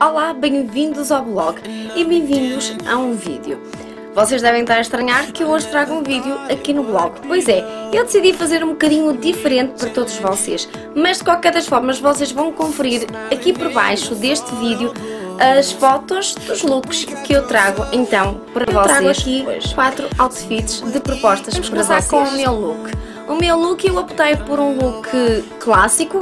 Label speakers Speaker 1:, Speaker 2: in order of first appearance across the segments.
Speaker 1: Olá, bem-vindos ao blog e bem-vindos a um vídeo. Vocês devem estar a estranhar que eu hoje trago um vídeo aqui no blog. Pois é, eu decidi fazer um bocadinho diferente para todos vocês, mas de qualquer das formas vocês vão conferir aqui por baixo deste vídeo as fotos dos looks que eu trago então para eu vocês. Trago aqui quatro outfits de propostas Vamos para vocês. com o meu look. O meu look eu optei por um look clássico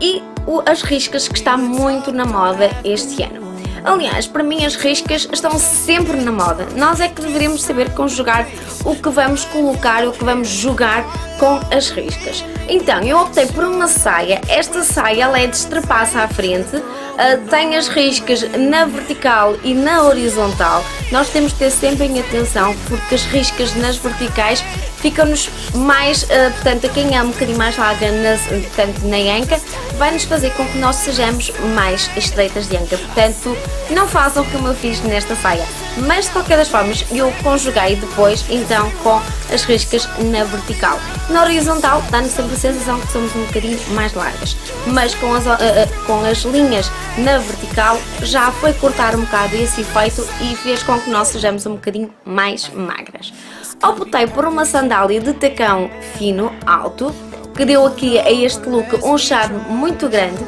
Speaker 1: e as riscas que está muito na moda este ano. Aliás, para mim as riscas estão sempre na moda. Nós é que deveríamos saber conjugar o que vamos colocar, o que vamos jogar com as riscas. Então, eu optei por uma saia. Esta saia ela é de estrapaça à frente, uh, tem as riscas na vertical e na horizontal. Nós temos que ter sempre em atenção porque as riscas nas verticais ficam-nos mais, uh, portanto, a quem é um bocadinho mais larga na, portanto, na anca, vai-nos fazer com que nós sejamos mais estreitas de anca. Portanto, não façam como eu fiz nesta saia. Mas, de qualquer das formas, eu conjuguei depois, então, com as riscas na vertical. Na horizontal, dá-nos sempre a sensação que somos um bocadinho mais largas. Mas com as, uh, uh, com as linhas na vertical, já foi cortar um bocado esse efeito e fez com que nós sejamos um bocadinho mais magras. Optei por uma sandália de tacão fino, alto, que deu aqui a este look um charme muito grande.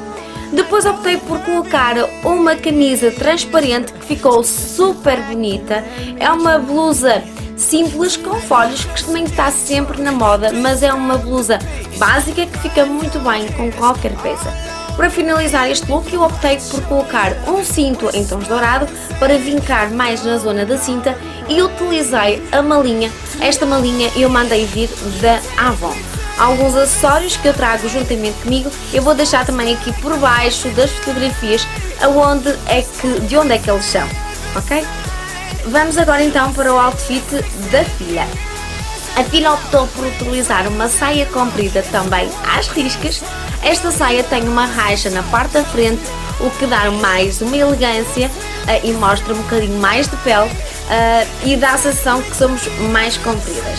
Speaker 1: Depois optei por colocar uma camisa transparente que ficou super bonita. É uma blusa simples com folhos que também está sempre na moda, mas é uma blusa básica que fica muito bem com qualquer peça. Para finalizar este look eu optei por colocar um cinto em tons dourado para vincar mais na zona da cinta e utilizei a malinha, esta malinha eu mandei vir da Avon. Alguns acessórios que eu trago juntamente comigo eu vou deixar também aqui por baixo das fotografias aonde é que, de onde é que eles são, ok? Vamos agora então para o outfit da filha. A filha optou por utilizar uma saia comprida também às riscas. Esta saia tem uma raixa na parte da frente, o que dá mais uma elegância uh, e mostra um bocadinho mais de pele uh, e dá a sensação que somos mais compridas.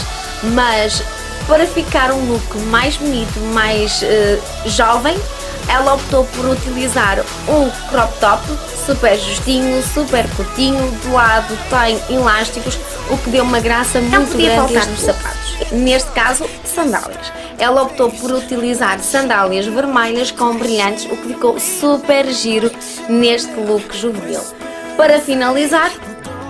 Speaker 1: Mas para ficar um look mais bonito, mais uh, jovem, ela optou por utilizar um crop top super justinho, super curtinho, do lado tem elásticos, o que deu uma graça muito grande estes sapatos. Neste caso, sandálias. Ela optou por utilizar sandálias vermelhas com brilhantes, o que ficou super giro neste look juvenil. Para finalizar,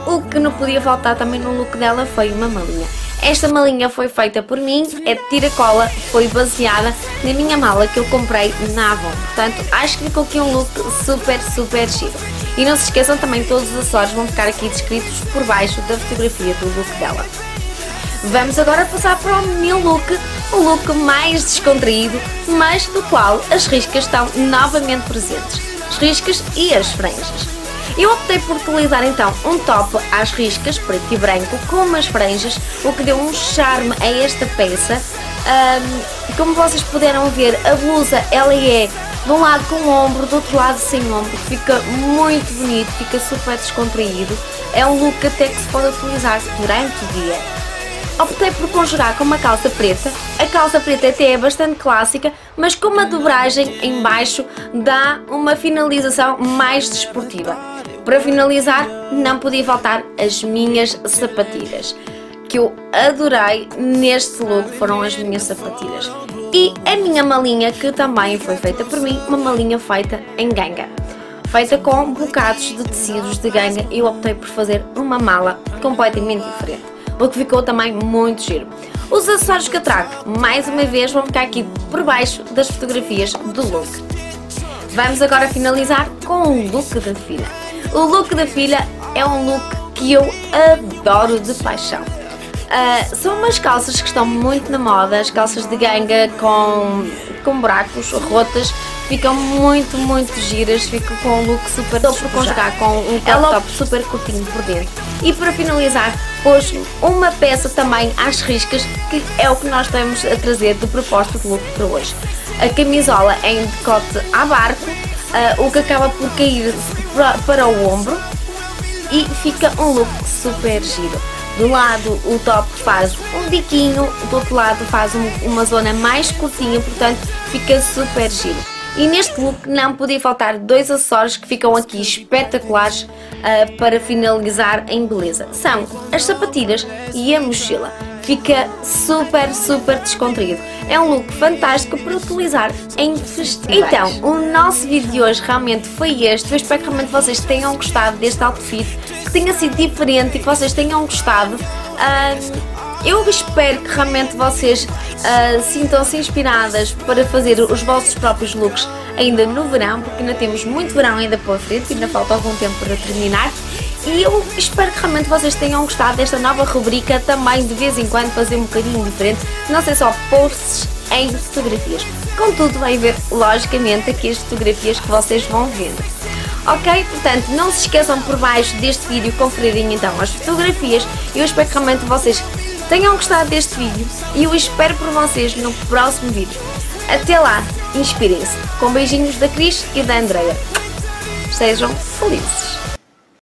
Speaker 1: o que não podia faltar também no look dela foi uma malinha. Esta malinha foi feita por mim, é de tiracola, foi baseada na minha mala que eu comprei na Avon. Portanto, acho que ficou aqui um look super, super giro. E não se esqueçam também, todos os acessórios vão ficar aqui descritos por baixo da fotografia do look dela. Vamos agora passar para o meu look, o look mais descontraído, mas do qual as riscas estão novamente presentes. As riscas e as franjas. Eu optei por utilizar então um top às riscas, preto e branco, com umas franjas, o que deu um charme a esta peça. Um, como vocês puderam ver, a blusa ela é de um lado com ombro, do outro lado sem ombro, fica muito bonito, fica super descontraído. É um look até que se pode utilizar durante o dia. Optei por conjugar com uma calça preta. A calça preta até é bastante clássica, mas com uma dobragem em baixo dá uma finalização mais desportiva. Para finalizar, não podia faltar as minhas sapatilhas, que eu adorei neste look foram as minhas sapatilhas. E a minha malinha, que também foi feita por mim, uma malinha feita em ganga. Feita com bocados de tecidos de ganga, eu optei por fazer uma mala completamente diferente, o que ficou também muito giro. Os acessórios que eu trago, mais uma vez, vão ficar aqui por baixo das fotografias do look. Vamos agora finalizar com o look da filha. O look da filha é um look que eu adoro de paixão. Uh, são umas calças que estão muito na moda, as calças de ganga com, com buracos, rotas, ficam muito, muito giras, ficam com um look super Estou por conjugar com um top, Ela... top super curtinho por dentro. E para finalizar, pôs uma peça também às riscas, que é o que nós temos a trazer de proposta de look para hoje. A camisola é em decote à barco, uh, o que acaba por cair para, para o ombro e fica um look super giro. Do lado o top faz um biquinho, do outro lado faz um, uma zona mais curtinha, portanto fica super giro. E neste look não podia faltar dois acessórios que ficam aqui espetaculares uh, para finalizar em beleza. São as sapatilhas e a mochila fica super, super descontraído. É um look fantástico para utilizar em festivais. Então, o nosso vídeo de hoje realmente foi este. Eu espero que realmente vocês tenham gostado deste outfit, que tenha sido diferente e que vocês tenham gostado. Uh, eu espero que realmente vocês uh, sintam-se inspiradas para fazer os vossos próprios looks ainda no verão, porque ainda temos muito verão ainda pela frente, ainda falta algum tempo para terminar. E eu espero que realmente vocês tenham gostado desta nova rubrica, também de vez em quando fazer um bocadinho diferente, não ser só posts em fotografias. Contudo, vai ver logicamente aqui as fotografias que vocês vão vendo. Ok? Portanto, não se esqueçam por baixo deste vídeo conferirem então as fotografias. Eu espero que realmente vocês tenham gostado deste vídeo e eu espero por vocês no próximo vídeo. Até lá, inspirem-se. Com beijinhos da Cris e da Andrea. Sejam felizes.